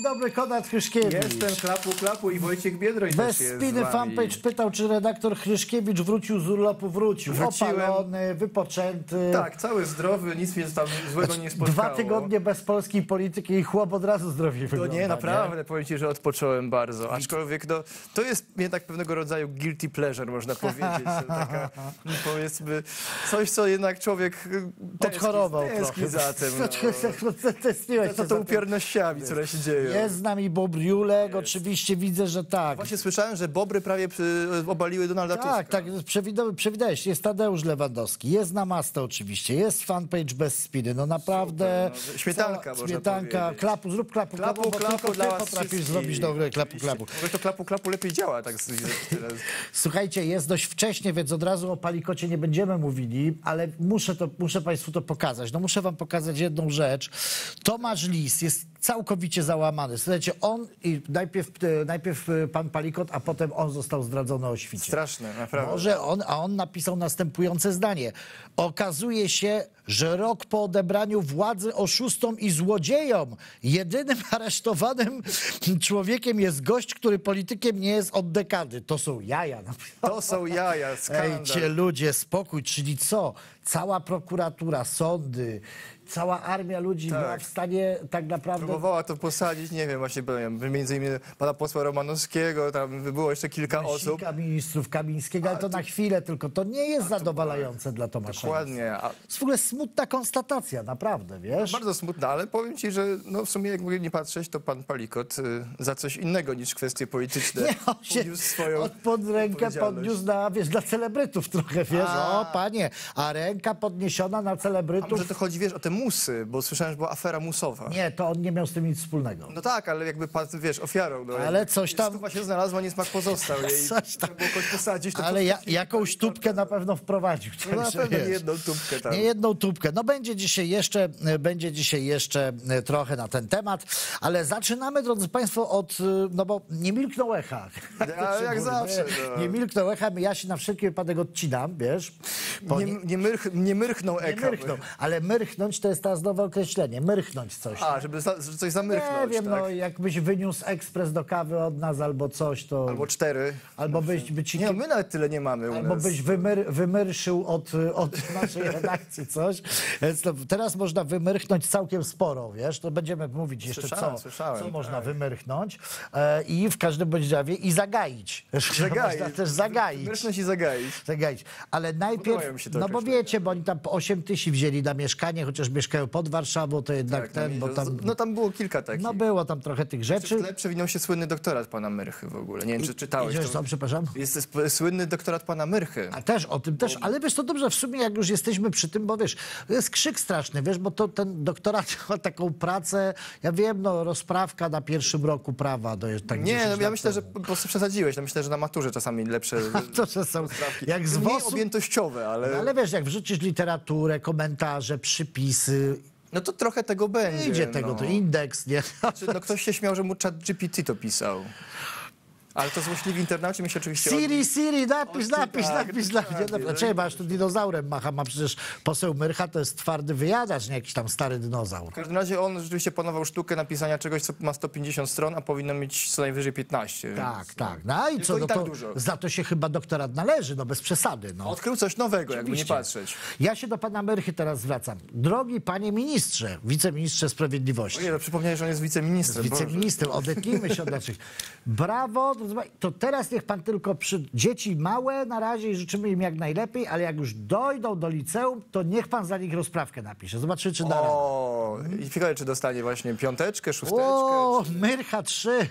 Dzień dobry, Konrad Hryszkiewicz. Jestem Klapu Klapu i Wojciech Biedroń Bez też jest spiny fanpage pytał, czy redaktor Hryszkiewicz wrócił z urlopu. Wrócił. Wróciłem. Opalony, wypoczęty. Tak, cały zdrowy, nic mnie tam złego nie spotkało. Dwa tygodnie bez polskiej polityki i chłop od razu zdrowiej To wygląda. nie, naprawdę, powiem ci, że odpocząłem bardzo. Aczkolwiek no, to jest jednak pewnego rodzaju guilty pleasure, można powiedzieć. To Taka, powiedzmy, coś, co jednak człowiek y, tęskni, Odchorował tęskni trochę. za tym. No. Tęskniłeś to za tym. upiornościami, które się dzieją. Jest z nami Bob Julek, oczywiście widzę, że tak. Właśnie słyszałem, że bobry prawie przy, obaliły Donalda Tak, Tuska. tak, przewido- przewidałeś. Jest Tadeusz Lewandowski, jest Namaste oczywiście, jest fanpage bez spiny. No naprawdę... Super, no, śmietanka, cała- można Śmietanka, powiedzieć. klapu, zrób klapu, Klapu, klapu, bo klapu tylko dla ty was potrafisz wszystkich. zrobić dobre klapu, klapu. Może to klapu klapu lepiej działa, tak z- teraz. Słuchajcie, jest dość wcześnie, więc od razu o palikocie nie będziemy mówili, ale muszę, to, muszę Państwu to pokazać. No muszę Wam pokazać jedną rzecz. Tomasz Lis jest całkowicie załamany. Słuchajcie, on i najpierw, e, najpierw e, pan Palikot, a potem on został zdradzony o świcie. Straszne, naprawdę. Może on, a on napisał następujące zdanie. Okazuje się, że rok po odebraniu władzy oszustom i złodziejom, jedynym aresztowanym człowiekiem jest gość, który politykiem nie jest od dekady. To są jaja. To są jaja, skandal. Ejcie ludzie, spokój, czyli co? Cała prokuratura, sądy, cała armia ludzi była w stanie tak naprawdę... Próbowała to posadzić, nie wiem, właśnie powiem, między innymi pana posła Romanowskiego, tam było jeszcze kilka osób. Kilka ministrów Kamińskiego, ale to na chwilę tylko. To nie jest zadowalające dla Tomasza. Dokładnie. A To jest w ogóle smutna konstatacja, naprawdę, wiesz? bardzo smutne, ale powiem ci, że no w sumie jakby nie patrzeć, to pan Palikot y, za coś innego niż kwestie polityczne Nie, on się podniósł swoją od pod rękę podniósł na, wiesz, na celebrytów trochę, wiesz? A. O, panie, a ręka podniesiona na A celebrytów... może to chodzi, wiesz, o te musy, bo słyszałem, że była afera musowa. Nie, to on nie miał z tym nic wspólnego. No tak, ale jakby pan, wiesz, ofiarą. No, Ale coś tam- Stuwa się znalazła, niesmak pozostał. Jej Coś tam- było kogoś posadzić. To Ale ja, jakąś tubkę na pewno wprowadził. No na pewno nie jedną tubkę tam. Nie jedną tubkę. No będzie dzisiaj jeszcze, e, będzie dzisiaj jeszcze e, trochę na ten temat, ale zaczynamy, drodzy Państwo, od, e, no bo nie milkną echa. Ale jak zawsze, no. Nie milkną echa, ja się na wszelki wypadek odcinam, wiesz. Nie, nie, myrch, nie myrchnął nie eka. myrchną, ale myrchnąć to jest teraz nowe określenie, myrchnąć coś. A, żeby za, żeby coś nie zamyrchnąć, wiem, tak? no jakbyś wyniósł ekspres do kawy od nas albo coś, to... Albo cztery. albo byś, by ci Nie, no, my nawet tyle nie mamy u Albo nas. byś wymyr, wymyrszył od, od naszej redakcji coś. Więc to teraz można wymyrchnąć całkiem sporo, wiesz? To będziemy mówić jeszcze, Słyszałem, co, słyszałem, co można tak. wymyrchnąć. E, I w każdym bądź razie i zagaić. Zagaić. Można też zagaić. Myrchnąć i zagaić. Zagaić. Ale najpierw, no bo wiecie, bo oni tam po 8 tysięcy wzięli na mieszkanie, chociaż mieszkają pod Warszawą, to jednak Tak, ten, bo tam... No tam było kilka takich. No było tam trochę tych W rzeczy. tle przewinął się słynny doktorat pana Myrchy w ogóle. Nie wiem, czy czytałeś to. co, przepraszam? Jest słynny doktorat pana Myrchy. A też o tym też, ale wiesz, to dobrze, w sumie jak już jesteśmy przy tym, bo wiesz, to jest krzyk straszny, wiesz, bo to ten doktorat ma taką pracę, ja wiem, no rozprawka na pierwszym roku prawa, jest tak Nie, 10 no, ja myślę, że po prostu przesadziłeś. No, myślę, że na maturze czasami lepsze To, że są, jak z WOS-u, objętościowe, ale... no, ale wiesz, jak wrzucisz literaturę, komentarze, przypisy, No to trochę tego będzie. idzie tego, no. to indeks, nie? Czy, no, ktoś się śmiał, że mu chat GPT to pisał. Ale to złośliwi internauci mi się oczywiście... Siri, Siri, napisz, Oj, napisz, tak, napisz, tak, napisz. Dobra, tak. bo aż tu dinozaurem macha, ma przecież poseł Myrcha to jest twardy wyjadacz, nie jakiś tam stary dinozaur. W każdym razie on rzeczywiście panował sztukę napisania czegoś, co ma 150 stron, a powinno mieć co najwyżej 15. Tak, więc- tak. No i Tylko co, i no tak to dużo. za to się chyba doktorat należy, no bez przesady. No. Odkrył coś nowego, jakby nie patrzeć. Ja się do pana Myrchy teraz zwracam. Drogi panie ministrze, wiceministrze sprawiedliwości. Ojej, no przypomniałeś, że on jest wiceministrem. Boże. Wiceministrem, odetnijmy się od naszych. Brawo, to teraz niech pan tylko przy dzieci małe na razie i życzymy im jak najlepiej, ale jak już dojdą do liceum, to niech pan za nich rozprawkę napisze. Zobaczymy, czy da. O, i ciekawe, czy dostanie właśnie piąteczkę, szósteczkę. O, Myrcha 3.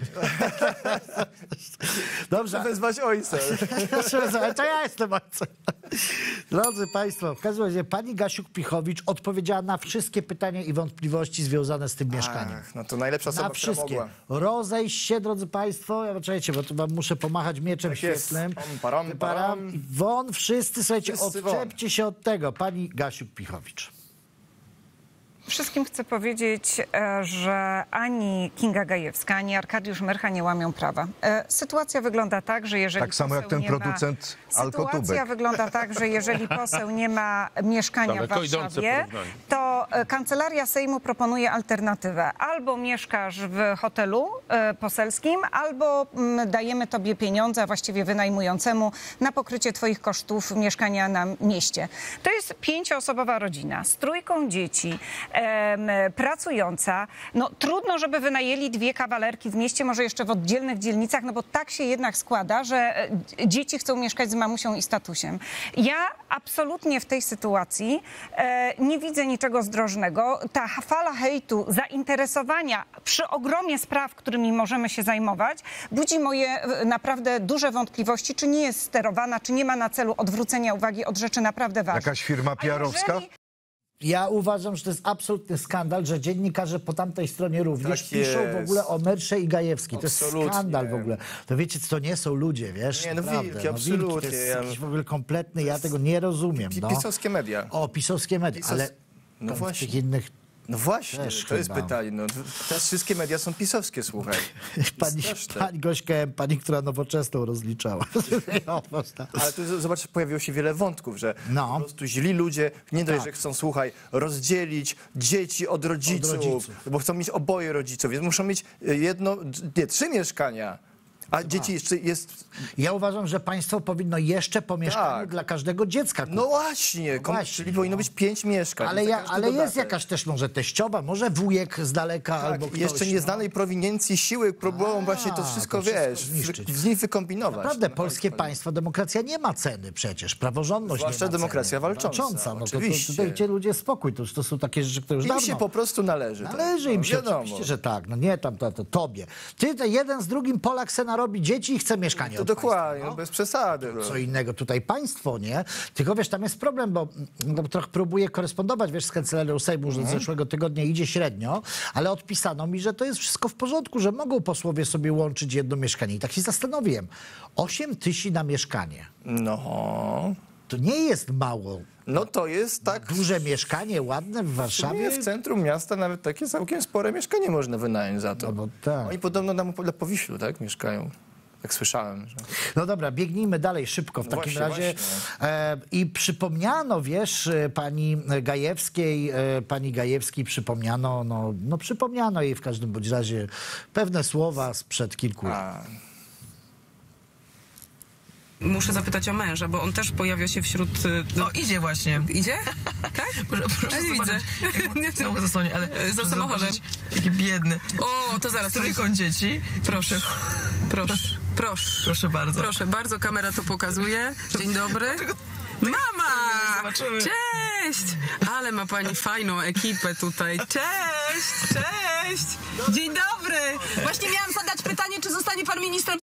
Dobrze, Czy wezwać ojca. To ja jestem ojcem. Drodzy Państwo, w każdym razie pani Gasiuk-Pichowicz odpowiedziała na wszystkie pytania i wątpliwości związane z tym mieszkaniem. Ach, no to najlepsza osoba, Na wszystkie. mogła. Rozejść się, drodzy Państwo. Ja poczekajcie, bo tu wam muszę pomachać mieczem Tak świetlnym. Param, param. I Won, wszyscy, słuchajcie, Wszyscy won. odczepcie się od tego. Pani Gasiuk-Pichowicz. Wszystkim chcę powiedzieć, e, że ani Kinga Gajewska, ani Arkadiusz Myrcha nie łamią prawa. E, Sytuacja wygląda tak, że jeżeli Tak samo jak poseł ten nie producent ma... Sytuacja alkotubek. wygląda tak, że jeżeli poseł nie ma mieszkania w Daleko idące Warszawie, to e, Kancelaria Sejmu proponuje alternatywę. Albo mieszkasz w hotelu poselskim, albo mm, dajemy tobie pieniądze, a właściwie wynajmującemu, na pokrycie twoich kosztów mieszkania na mieście. To jest pięcioosobowa rodzina z trójką dzieci, pracująca. No trudno, żeby wynajęli dwie kawalerki w mieście, może jeszcze w oddzielnych dzielnicach, no bo tak się jednak składa, że e, dzieci chcą mieszkać z mamusią i statusem. Ja absolutnie w tej sytuacji e, nie widzę niczego zdrożnego. Ta fala hejtu, zainteresowania przy ogromie spraw, którymi możemy się zajmować, budzi moje naprawdę duże wątpliwości, czy nie jest sterowana, czy nie ma na celu odwrócenia uwagi od rzeczy naprawdę ważnych. Jakaś firma PR-owska? jeżeli- Ja uważam, że to jest absolutny skandal, że dziennikarze po tamtej stronie również Tak piszą w jest. ogóle o Mersze i Gajewski. To jest Absolutnie. skandal w ogóle. To wiecie, co to nie są ludzie, wiesz? Nie, no naprawdę, wilki, absolutnie. To jest Ja- jakiś w ogóle kompletny, ja tego nie rozumiem. Pi- No. Pisowskie media. O, pisowskie media, Pisos- ale No właśnie. tych innych... No właśnie, Też to jest chyba. pytanie. No, teraz wszystkie media są pisowskie, słuchaj. Pani, Straszne. pani Gośka, pani, która nowoczesną rozliczała. No. Ale tu zobacz, pojawiło się wiele wątków, że No. po prostu źli ludzie nie dość, Tak. że chcą, słuchaj, rozdzielić dzieci od rodziców, rodziców. bo chcą mieć oboje rodziców, więc muszą mieć y, jedno, nie, trzy mieszkania. A dzieci jeszcze jest... Ja uważam, że państwo powinno jeszcze po mieszkaniu Tak. dla każdego dziecka kupić. No właśnie, kom- właśnie, czyli powinno no. być pięć mieszkań. ale za ja, każdy ale jest dodatek. jakaś też może teściowa, może wujek z daleka Tak, albo ktoś. jeszcze no. nieznanej prowiniencji siły próbują właśnie to wszystko, to wszystko wiesz, zniszczyć. z nich wykombinować. Naprawdę, No, polskie państwo, demokracja nie ma ceny przecież. Praworządność Zwłaszcza nie ma demokracja ceny. walcząca, No to, to, oczywiście. dajcie ludzie spokój, to, to są takie rzeczy, które już Im dawno... się po prostu należy. Należy im No, się, wiadomo. oczywiście, że tak. No nie tam, to, to tobie. Ty, to jeden z drugim Polak se narobi dzieci i chce mieszkanie To dokładnie, państwa, no, bez przesady. No. co innego tutaj państwo, nie? Tylko wiesz, tam jest problem, bo no, trochę próbuję korespondować, wiesz, z kancelarią Sejmu, że od zeszłego tygodnia idzie średnio, ale odpisano mi, że to jest wszystko w porządku, że mogą posłowie sobie łączyć jedno mieszkanie. I tak się zastanowiłem. 8 tysięcy na mieszkanie. No, To nie jest mało. No to jest tak... Duże mieszkanie, ładne w Nie, Warszawie. w centrum miasta nawet takie całkiem spore mieszkanie można wynająć za to. No bo tak. Oni podobno tam dla Powiślu, tak, mieszkają. Tak słyszałem. Że... No dobra, biegnijmy dalej szybko w No takim właśnie, razie. właśnie. E, I przypomniano, wiesz, e, pani Gajewskiej, e, pani Gajewskiej przypomniano, no, no przypomniano jej w każdym bądź razie pewne słowa sprzed kilku lat. A, Muszę zapytać o męża, bo on też pojawia się wśród... y, O, idzie właśnie. Idzie? Tak? Proszę, proszę Ja nie zobaczyć, widzę. jak znowu zasłonie, ale za samochodem. Jaki biedny. O, to zaraz. Trójkąt dzieci. Proszę, proszę, proszę. Proszę bardzo. Proszę bardzo, kamera to pokazuje. Dzień dobry. Mama! Zobaczymy. Cześć! Ale ma pani fajną ekipę tutaj. Cześć! Cześć! Dzień dobry! Właśnie miałam zadać pytanie, czy zostanie pan ministrem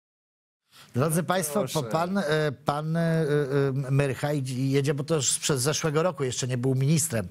Drodzy Państwo, Proszę. po pan, e, pan e, e, Myrcha idź- jedzie, bo to już przez zeszłego roku jeszcze nie był ministrem.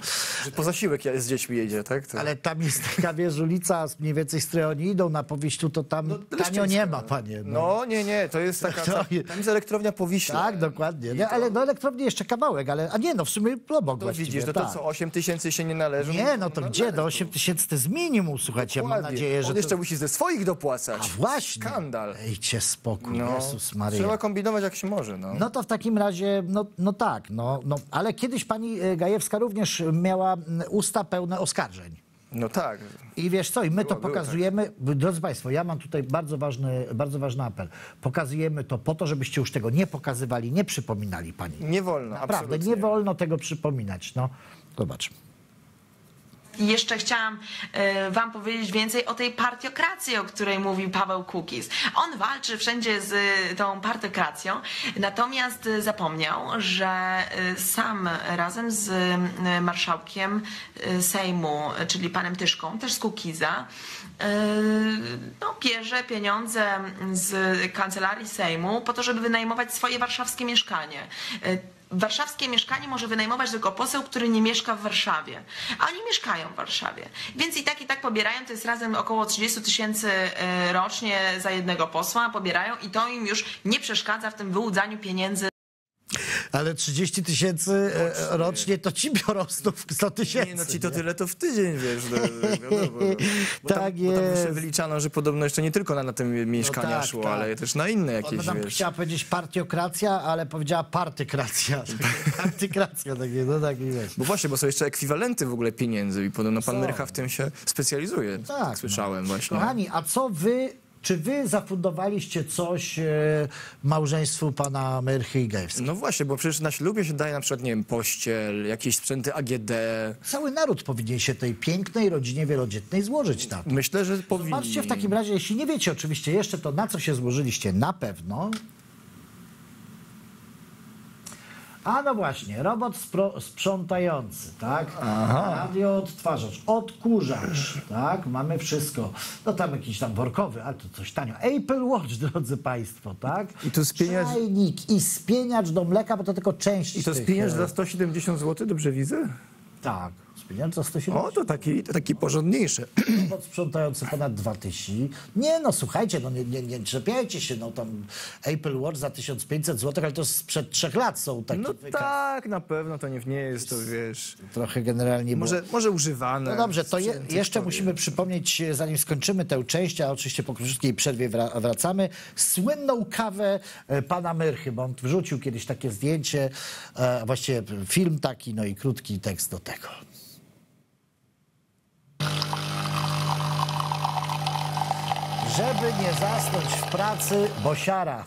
po zasiłek ja- z dziećmi jedzie, tak? To... Ale tam jest taka, wiesz, ulica, mniej więcej z której oni idą na powieściu, to tam tanio Leszczyńska. nie ma, panie. No. No nie, nie, to jest taka... To Tam jest- elektrownia Powiśle. Tak, dokładnie. Nie, ale do elektrowni jeszcze kawałek, ale a nie, no w sumie obok To właściwie, widzisz, no to tak. co, 8 tysięcy się nie należy? Nie, no to gdzie? należy. Do 8 tysięcy to jest minimum, słuchajcie. Ja mam Dokładnie. nadzieję, że On jeszcze to... musi ze swoich dopłacać. A właśnie. Skandal. Ejcie spokój, No, Jezus Maria. trzeba kombinować jak się może, no. No to w takim razie, no, no tak, no, no, ale kiedyś pani e, Gajewska również miała usta pełne oskarżeń. No tak. I wiesz co, i my to Było, było pokazujemy, drodzy Państwo, ja mam tutaj bardzo ważny, bardzo ważny apel. Pokazujemy to po to, żebyście już tego nie pokazywali, nie przypominali pani. Nie wolno, Naprawdę, absolutnie. nie wolno tego przypominać. No, zobacz. Jeszcze chciałam e, Wam powiedzieć więcej o tej partiokracji, o której mówił Paweł Kukiz. On walczy wszędzie z e, tą partiokracją, natomiast e, zapomniał, że sam razem z marszałkiem Sejmu, czyli panem Tyszką, też z Kukiza, no, bierze pieniądze z kancelarii Sejmu po to, żeby wynajmować swoje warszawskie mieszkanie. Warszawskie mieszkanie może wynajmować tylko poseł, który nie mieszka w Warszawie. A oni mieszkają w Warszawie. Więc i tak, i tak pobierają, to jest razem około 30 tysięcy e, rocznie za jednego posła, pobierają i to im już nie przeszkadza w tym wyłudzaniu pieniędzy Ale 30 tysięcy e, rocznie to ci biorą 100 100 tysięcy. Nie, no ci to nie? tyle to w tydzień, wiesz. No, no. Bo tam, Tak Bo tam jeszcze jest. wyliczano, że podobno jeszcze nie tylko na, na te mieszkania tak, szło, tak. ale też na inne Ona jakieś, tam wiesz. chciała powiedzieć partiokracja, ale powiedziała partykracja. Partykracja, takie, no tak, wiesz. Bo właśnie, bo są jeszcze ekwiwalenty w ogóle pieniędzy i podobno pan Są. Myrcha w tym się specjalizuje. Tak, Słyszałem właśnie. Kochani, a co wy, czy wy zafundowaliście coś e, małżeństwu pana Myrchy i Gajewskiego? No właśnie, bo przecież na ślubie się daje na przykład, nie wiem, pościel, jakieś sprzęty AGD. Cały naród powinien się tej pięknej rodzinie wielodzietnej złożyć na to. Myślę, że powinni. Zobaczcie w takim razie, jeśli nie wiecie oczywiście jeszcze, to na co się złożyliście na pewno. A no właśnie, robot spro- sprzątający, tak? Radio odtwarzacz, odkurzacz, tak? Mamy wszystko. No tam jakiś tam workowy, ale to coś tanio. Apple Watch, drodzy Państwo, tak? I to spieniacz- Czajnik i spieniacz do mleka, bo to tylko część I to tych, spieniasz e, za 170 zł, dobrze widzę? Tak, spieniacz za 170 O, to taki, to taki porządniejszy. sprzątający ponad 2000. Nie no, słuchajcie, no nie, nie, nie czepiajcie się, no tam Apple Watch za 1500 zł, ale to sprzed trzech lat są takie No wykaz- tak, na pewno to nie, nie jest to, wiesz... Trochę generalnie Może, może używane. No dobrze, to je, jeszcze kto wie. musimy przypomnieć, zanim skończymy tę część, a oczywiście po krótkiej przerwie wra- wracamy, słynną kawę e, pana Myrchy, bo on wrzucił kiedyś takie zdjęcie, e, właściwie film taki, no i krótki tekst do tego. Żeby nie zasnąć w pracy, bo siara.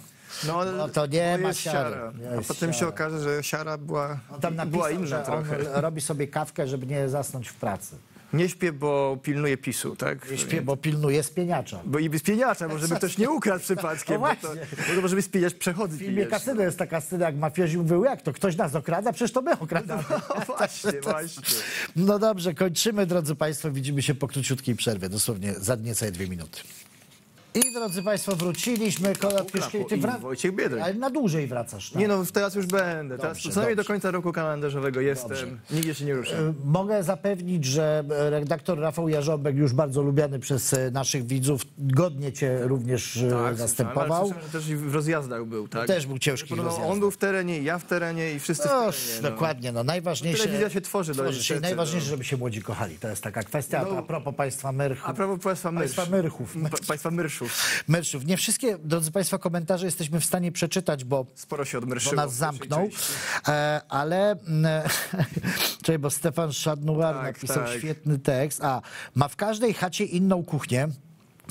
No, No to nie ma jest siary. siara. Nie A potem się siara. okaże, że siara była, On tam napisał, była inna że trochę. on robi sobie kawkę, żeby nie zasnąć w pracy. Nie śpię, bo pilnuję PiSu, tak? Nie śpię, bo pilnuje spieniacza. Bo i spieniacza, bo żeby ktoś nie ukradł przypadkiem. No bo to, bo to może być spieniacz przechodni. W filmie Kasyno jest taka scena, jak mafiozi mówią, jak to, ktoś nas okrada? Przecież to my okradamy. No właśnie, właśnie. No dobrze, kończymy, drodzy Państwo. Widzimy się po króciutkiej przerwie, dosłownie za niecałe dwie minuty. I drodzy Państwo, wróciliśmy. Konrad Kieszkiewicz, ty i wra- Wojciech Biedroń. Ale na dłużej wracasz. Tak? Nie no, teraz już będę. Teraz Dobrze, co najmniej do dobrze. końca roku kalendarzowego jestem. Nigdzie się nie ruszę. Y, Mogę zapewnić, że e, redaktor Rafał Jarząbek, już bardzo lubiany przez e, naszych widzów, godnie cię również e, Tak, zastępował. słyszałem, ale słyszałem, że też i w rozjazdach był, tak? Też był ciężki Podobno rozjazd. On był w terenie, ja w terenie i wszyscy No, w terenie. No. dokładnie, no najważniejsze... Telewizja się tworzy tworzy się. niestety, Najważniejsze, no. żeby się młodzi kochali. To jest taka kwestia. No. a propos państwa Myrchów. A propos państwa myrsz. Państwa Myrchów. Pa, państwa myrszów. Myrszów. Nie wszystkie, drodzy Państwo, komentarze jesteśmy w stanie przeczytać, bo Sporo się bo nas zamknął, e, ale mm, czekaj, bo Stefan Szadnuar Tak, napisał tak. świetny tekst. A, ma w każdej chacie inną kuchnię.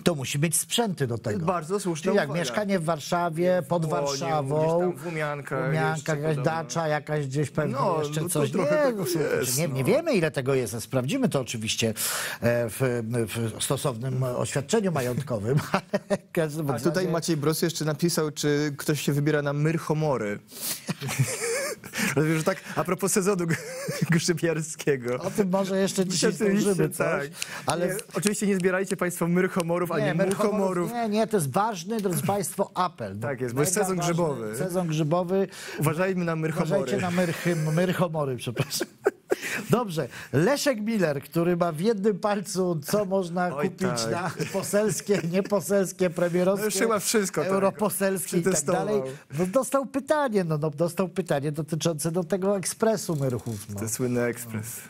To musi mieć sprzęty do tego. Bardzo słuszna Czyli jak uwaga. mieszkanie w Warszawie, pod Warszawą, gdzieś tam w Umiankach Umianka, jeszcze jakaś podobno. dacza, jakaś gdzieś pewnie No, jeszcze no to coś. trochę tego no, jest, nie, nie no. wiemy, ile tego jest. Sprawdzimy to oczywiście e, w, w stosownym oświadczeniu majątkowym. Ale w każdym A tutaj Maciej Bros jeszcze napisał, czy ktoś się wybiera na myrchomory. Że tak a propos sezonu grzybiarskiego. O tym może jeszcze dzisiaj zdążymy coś. tak. Ale Nie, oczywiście nie zbierajcie Państwo myrchomorów, ani Merchomorów- muchomorów. Nie, nie, to jest ważny, drodzy Państwo, apel. Tak jest, bo jest sezon ważny grzybowy. Sezon grzybowy. Uważajmy na myrchomory. Uważajcie na myrchy, myrchomory, przepraszam. Dobrze. Leszek Miller, który ma w jednym palcu, co można Oj, kupić tak. na poselskie, nieposelskie, premierowskie, No już chyba wszystko tak europoselskie i tak dalej. No, dostał pytanie, no, no, dostał pytanie dotyczące do tego ekspresu myrchów. No. To słynny ekspres.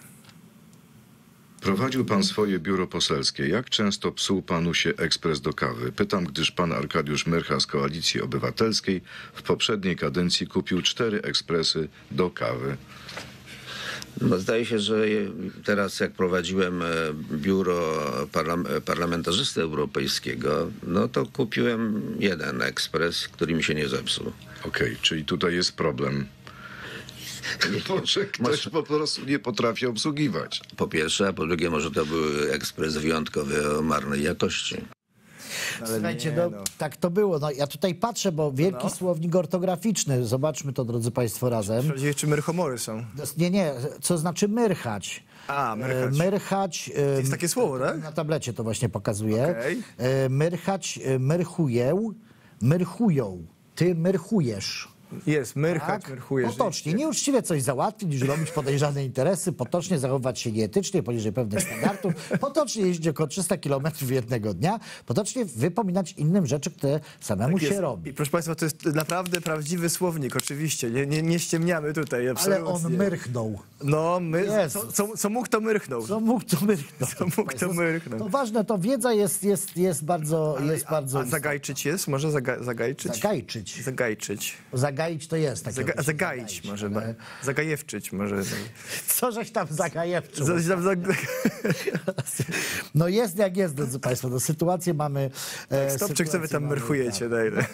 Prowadził pan swoje biuro poselskie. Jak często psuł panu się ekspres do kawy? Pytam, gdyż pan Arkadiusz Myrcha z Koalicji Obywatelskiej w poprzedniej kadencji kupił cztery ekspresy do kawy. No, zdaje się, że teraz jak prowadziłem e, biuro parlam- parlamentarzysty europejskiego, no to kupiłem jeden ekspres, który mi się nie zepsuł. Okej, czyli tutaj jest problem. Może ktoś po prostu nie potrafi obsługiwać. Po pierwsze, a po drugie może to był ekspres wyjątkowy o marnej jakości. Słuchajcie, nie, no, no. tak to było. No, ja tutaj patrzę, bo wielki słownik ortograficzny. Zobaczmy to, drodzy Państwo, razem. Sprawdziłeś, czy myrchomory są. Nie, nie, co znaczy myrchać? A, myrchać. E, Myrchać. e, Jest takie słowo, tak? Na tablecie to właśnie pokazuje. Okej. E, Myrchać, myrchuję, myrchują. Ty myrchujesz. Jest, myrchać, Tak? myrchuje. Potocznie, nieuczciwie coś załatwić, niż robić podejrzane interesy, potocznie zachowywać się nieetycznie, poniżej pewnych standardów, potocznie jeździć około 300 km jednego dnia, potocznie wypominać innym rzeczy, które samemu się Jest. robi. I proszę Państwa, to jest naprawdę prawdziwy słownik, oczywiście. Nie, nie, nie ściemniamy tutaj, absolutnie. Ale on myrchnął. No, my, co, co, co mógł, to myrchnął. Co mógł, to myrknął. Co mógł, to myrknął. To ważne, to wiedza jest, jest, jest bardzo, jest bardzo A zagajczyć jest? Może zaga, zagajczyć? Zagajczyć. Zagajczyć. Zagaić to jest takie. Zaga, zagaić może. ale- Zagajewczyć może. Co żeś tam zagajewczył? Za- za- za- No jest jak jest, drodzy Państwo. No, sytuację mamy... e, Stop, czy co wy sytuację tam mamy, myrchujecie? Daj, tak.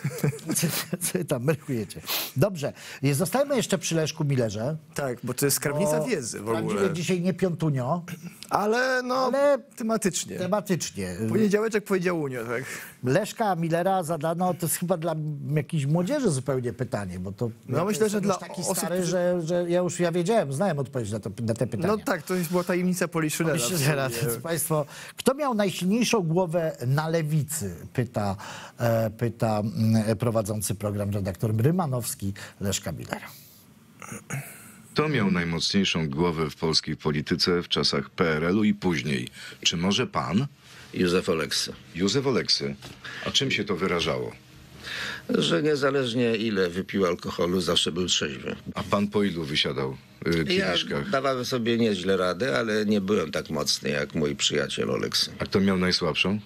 Co wy tam myrchujecie? Dobrze. Zostajemy jeszcze przy Leszku Millerze. Tak, bo to jest skarbnica wiedzy w prawdziwie ogóle. dzisiaj nie piątunio, Ale no, Ale- tematycznie. tematycznie. Poniedziałeczek powiedział Unio, tak. Leszka Millera zadano, to jest chyba dla jakiejś młodzieży zupełnie pytanie, bo to No, ja myślę, że dla taki osób, stary, że, że ja już ja wiedziałem, znałem odpowiedź na, to, na te pytania. No tak, to jest, była tajemnica Poliszynela. Drodzy Państwo, kto miał najsilniejszą głowę na lewicy? Pyta, e, pyta mm, prowadzący program redaktor Rymanowski Leszka Millera. Kto miał najmocniejszą głowę w polskiej polityce w czasach PRL-u i później? Czy może pan? Józef Oleksy. Józef Oleksy. A czym się to wyrażało? Że niezależnie ile wypił alkoholu, zawsze był trzeźwy. A pan po ilu wysiadał y, Ja kieliszkach? dawałem sobie nieźle rady, ale nie byłem tak mocny jak mój przyjaciel Oleksy. A kto miał najsłabszą?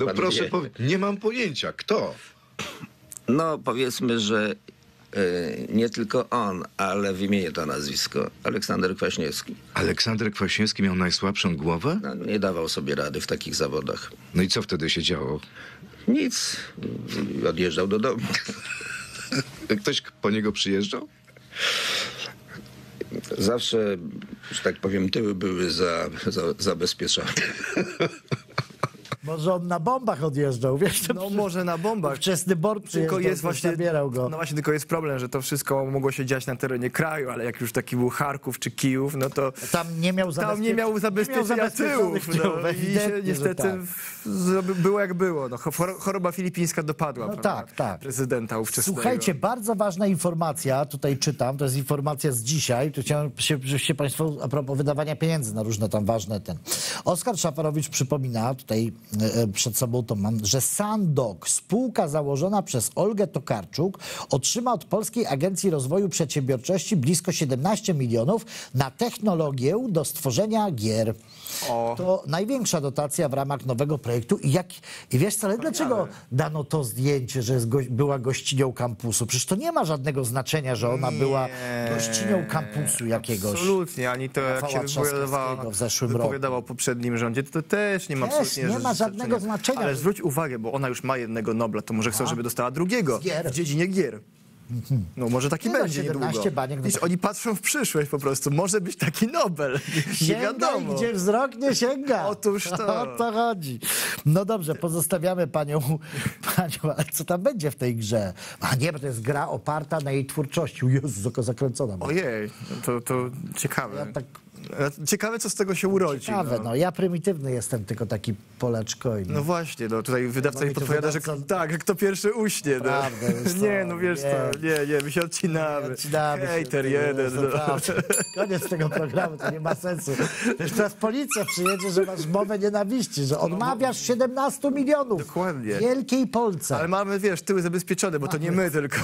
No, No proszę wie. powiedzieć, nie mam pojęcia. Kto? No powiedzmy, że e, nie tylko on, ale wymienię to nazwisko. Aleksander Kwaśniewski. Aleksander Kwaśniewski miał najsłabszą głowę? No, nie dawał sobie rady w takich zawodach. No i co wtedy się działo? Nic. Odjeżdżał do domu. Ktoś po niego przyjeżdżał? Zawsze, że tak powiem, tyły były za, za, zabezpieczone. Może on na bombach odjeżdżał, wiesz? No przy- może na bombach. Wczesny bord Tylko jest właśnie, zabierał go. no właśnie, tylko jest problem, że to wszystko mogło się dziać na terenie kraju, ale jak już taki był Charków czy Kijów, no to Tam nie miał, tam nie miał zabezpieczenia zabezpieczonych tyłów. No, I się niestety tak. było jak było. No, chor- choroba filipińska dopadła No prawda, tak, tak. prezydenta ówczesnego. Słuchajcie, bardzo ważna informacja, tutaj czytam, to jest informacja z dzisiaj, tu chciałem, się- żebyście Państwo, a propos wydawania pieniędzy na różne tam ważne ten. Oskar Szafarowicz przypomina, tutaj przed sobą to mam, że Sandok, spółka założona przez Olgę Tokarczuk, otrzyma od Polskiej Agencji Rozwoju Przedsiębiorczości blisko 17 milionów na technologię do stworzenia gier. O. To największa dotacja w ramach nowego projektu. I, jak, i wiesz co, ale dlaczego dano to zdjęcie, że jest goś, była gościnią kampusu? Przecież to nie ma żadnego znaczenia, że ona była gościnią kampusu jakiegoś. Absolutnie, ani to jak się wypowiadała, w zeszłym roku. poprzednim rządzie, to, też nie ma Też absolutnie nie ma żadnego znaczenia. Ale zwróć uwagę, bo ona już ma jednego Nobla, to może chcą, żeby dostała drugiego gier. w dziedzinie gier. No może taki Nie no, będzie 17 niedługo. baniek, no oni patrzą w przyszłość po prostu. Może być taki Nobel. Nie Sięgaj, wiadomo. gdzie wzrok nie sięga. Otóż to. O to chodzi. No dobrze, pozostawiamy panią, panią, ale co tam będzie w tej grze? A nie, bo to jest gra oparta na jej twórczości. Jezus, oko zakręcona. Ojej, to, to ciekawe. Ja tak Ciekawe, co z tego się urodzi. ciekawe, no. no. Ja prymitywny jestem, tylko taki poleczko. I No właśnie, no tutaj wydawca No mi podpowiada, że wydawca- tak, że kto pierwszy uśnie. No. Wiesz nie, no wiesz co, nie, nie, my się odcinamy. Odcinamy Hejter jeden. No. Koniec tego programu, to nie ma sensu. Już teraz policja przyjedzie, że masz mowę nienawiści, że odmawiasz 17 milionów. Dokładnie. Wielkiej Polce. Ale mamy, wiesz, tyły zabezpieczone, bo to nie my tylko.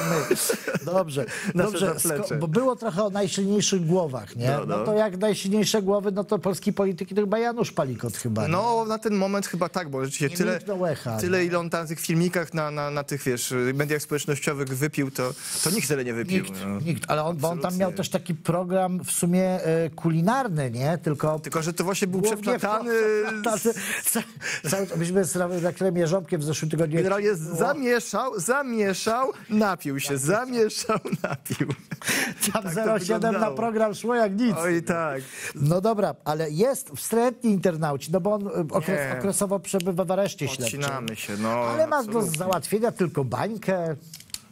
Dobrze, Nasze dobrze sko- bo było trochę o najsilniejszych głowach, nie? No, No, no. to jak najsilniejsze głowy, no to polskiej polityki to chyba Janusz Palikot chyba. nie? No, na ten moment chyba tak, bo rzeczywiście tyle, echa, tyle no. ile on tam w tych filmikach na, na, na tych, wiesz, mediach społecznościowych wypił, to, to nikt tyle nie wypił. Nikt, no. nikt, ale on, bo on tam miał też taki program w sumie e, kulinarny, nie? Tylko Tylko, że to właśnie był przeplatany... myśmy z redaktorem Jerząbkiem w zeszłym tygodniu... Generalnie było- zamieszał, zamieszał, napił się, zamieszał, napił. Tam tak to 07 na program szło jak nic. Oj tak. No dobra, ale jest wstrętni internauci, no bo on y, okres, Nie. okresowo przebywa w areszcie śledczym. Odcinamy się, no. Ale ma do absolutnie. załatwienia tylko bańkę.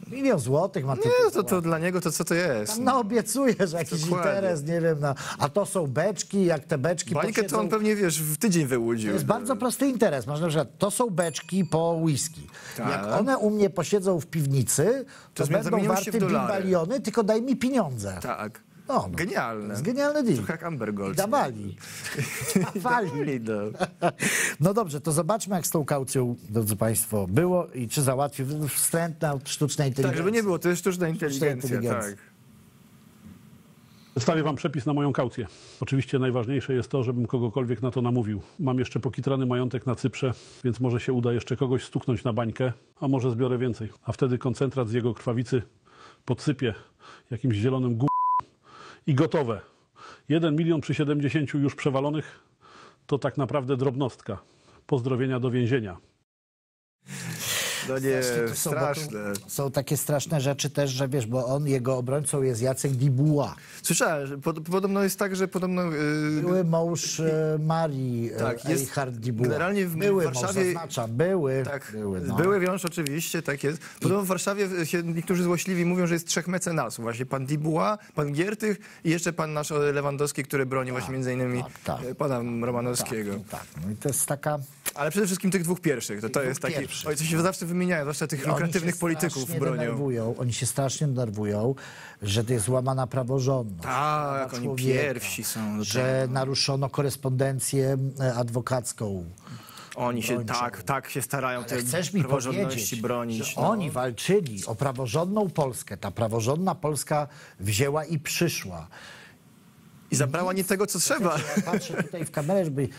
Milion złotych ma Nie, tytuł. no to, to dla niego to co to jest? No obiecuję, że jakiś Dokładnie. interes, nie wiem, no. a to są beczki, jak te beczki Bańkę to posiedzą- on pewnie, wiesz, w tydzień wyłudził. To jest bardzo prosty interes. Masz na przykład, to są beczki po whisky. Tak. Jak one u mnie posiedzą w piwnicy, to, To zmie- będą zamienią się warte w dolary. bimbaliony, tylko daj mi pieniądze. Tak. No, no. Genialne. To jest genialny deal. Trochę jak Amber Gold. Dawali. Dawali. Dawali, no. No dobrze, to zobaczmy, jak z tą kaucją, drodzy Państwo, było i czy załatwił wstrętna sztuczna inteligencja. Tak, żeby nie było, to jest sztuczna inteligencja, inteligencja. tak. Przedstawię wam przepis na moją kaucję. Oczywiście najważniejsze jest to, żebym kogokolwiek na to namówił. Mam jeszcze pokitrany majątek na Cyprze, więc może się uda jeszcze kogoś stuknąć na bańkę, a może zbiorę więcej. A wtedy koncentrat z jego krwawicy podsypię jakimś zielonym gó... i gotowe. 1 milion przy 70 już przewalonych to tak naprawdę drobnostka. Pozdrowienia do więzienia. No nie, Strasznie to są, straszne. Są takie straszne rzeczy też, że wiesz, bo on, jego obrońcą jest Jacek Dibuła. Słyszałem, pod, podobno jest tak, że podobno... Yy, Były mąż e, Marii Tak, tak, jest- Richard Dibuła. generalnie w były Warszawie- mąż, zaznaczam, były. Tak, były, no. były wiąż oczywiście, tak jest. Podobno w Warszawie się niektórzy złośliwi mówią, że jest trzech mecenasów. Właśnie pan Dibuła, pan Giertych i jeszcze pan nasz Lewandowski, który broni właśnie między innymi tak, tak. pana Romanowskiego. Tak, tak. No i to jest taka... Ale przede wszystkim tych dwóch pierwszych. To, to jest taki... pierwszych. Oj, co się zawsze wymieniają, zwłaszcza tych Oni lukratywnych polityków strasznie bronią. Denerwują, oni się strasznie denerwują, że to jest łamana praworządność. Tak, oni człowieka, pierwsi są. Że naruszono korespondencję e, adwokacką. Oni się tak, tak się starają Ale chcesz mi praworządności powiedzieć, bronić. że no. oni walczyli o praworządną Polskę. Ta praworządna Polska wzięła i przyszła. I zabrała nie tego, co trzeba. Ja patrzę tutaj w kamerę, żeby...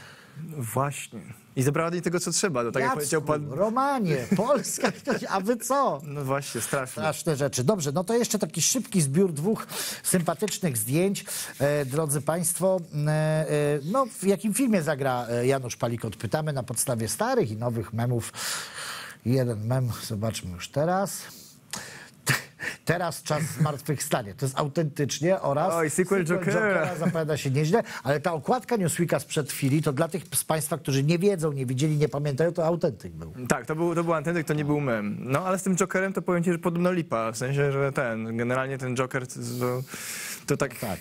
Właśnie. I zabrała nie tego, co trzeba. No, tak jak Jacku, powiedział pan... Romanie, Polska, a wy co? No właśnie, strasznie. Straszne rzeczy. Dobrze, no to jeszcze taki szybki zbiór dwóch sympatycznych zdjęć. E, drodzy Państwo, e, e, no w jakim filmie zagra e, Janusz Palikot? Pytamy na podstawie starych i nowych memów. Jeden mem, zobaczmy już teraz. Teraz czas zmartwychwstania. To jest autentycznie oraz Oj, sequel Jokera. zapowiada się nieźle, ale ta okładka Newsweeka sprzed chwili, to dla tych z Państwa, którzy nie wiedzą, nie widzieli, nie pamiętają, to autentyk był. Tak, to był, to był antenek, to nie był mem. No ale z tym Jokerem to powiem ci, że podobno lipa. W sensie, że ten, generalnie ten Joker to, to, tak... Tak.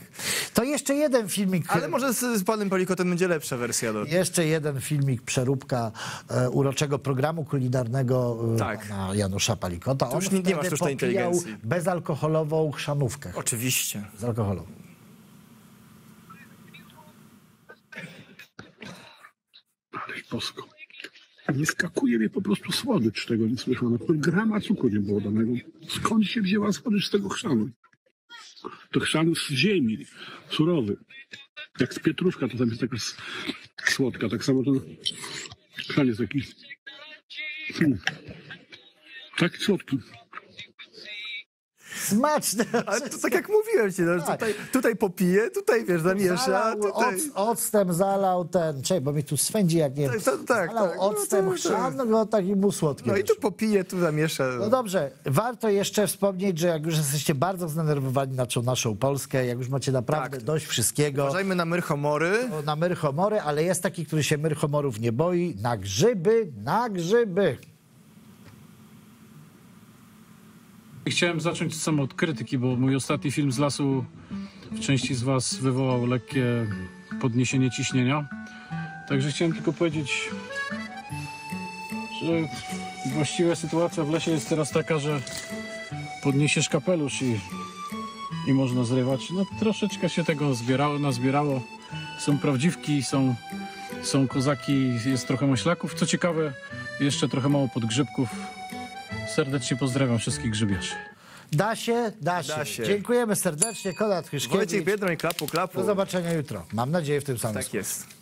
To jeszcze jeden filmik. Ale może z, z panem Polikotem będzie lepsza wersja. Do... Jeszcze jeden filmik, przeróbka e, uroczego programu kulinarnego e, Tak. pana Janusza Palikota. To już On nie- nie ma sztucznej inteligencji. bezalkoholową chrzanówkę. Oczywiście. Bezalkoholową. Ależ bosko. Nie skakuje mnie po prostu słodycz tego niesłyszana. Pół grama cukru nie było danego. Skąd się wzięła słodycz z tego chrzanu? To chrzan z ziemi, surowy. Jak z pietruszka to tam jest taka słodka. Tak samo ten chrzan jest taki... Hmm. Tak słodki. Smaczne. Ale to tak jak mówiłem ci, no, Tak. tutaj, tutaj popije, tutaj wiesz, zamiesza, Zalał tutaj... oc, octem zalał ten, czekaj, bo mi tu swędzi jak nie Tak, tak, tak, Zalał tak. No, octem to- chrzan, no tak i mu słodkie No i tu popije, tu zamiesza. No dobrze, warto jeszcze wspomnieć, że jak już jesteście bardzo zdenerwowani na tą naszą Polskę, jak już macie naprawdę Tak. dość wszystkiego, Uważajmy na myrchomory. na myrchomory, ale jest taki, który się myrchomorów nie boi, na grzyby, na grzyby. Chciałem zacząć od krytyki, bo mój ostatni film z lasu w części z Was wywołał lekkie podniesienie ciśnienia. Także chciałem tylko powiedzieć, że właściwa sytuacja w lesie jest teraz taka, że podniesiesz kapelusz i, i można zrywać. No troszeczkę się tego zbierało, nazbierało. Są prawdziwki, są, są kozaki, jest trochę maślaków. Co ciekawe, jeszcze trochę mało podgrzybków. Serdecznie pozdrawiam wszystkich grzybiarzy. Da się, da się. Da się. Dziękujemy serdecznie, Konrad Wojciech Hyszkiewicz. Biedroń, klapu, klapu. Do zobaczenia jutro. Mam nadzieję w tym samym Tak jest.